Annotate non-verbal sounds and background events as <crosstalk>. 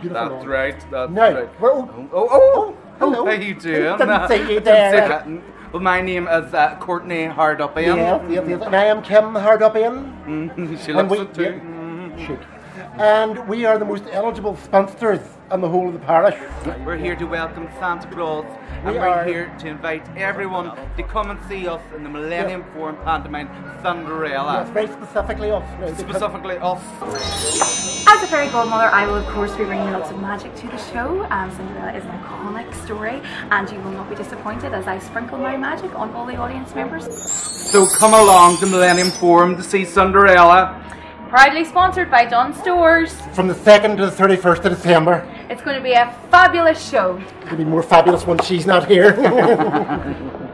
beautiful That's right. That's Now, right. we're- oh, oh, oh, hello. How you doing? Didn't see you there. Well, my name is uh, Courtney Hardupian. Yes, yes, yes. And I am Kim Hardupian. <laughs> she looks we- it too. yeah. Mhm. Shoot. And we are the most eligible spinsters in the whole of the parish. We're here to welcome Santa Claus, and We we are are- here to invite everyone to come and see us in the Millennium Forum pantomime Thunderella. Yes, very specifically us. now, Specifically us. As a fairy godmother, I will of course be bringing lots of magic to the show. Um, Cinderella is an iconic story, and you will not be disappointed as I sprinkle my magic on all the audience members. So come along to Millennium Forum to see Cinderella. Proudly sponsored by John Stores. From the 2nd to the 31st of December. It's going to be a fabulous show. It'll be more fabulous when she's not here. <laughs>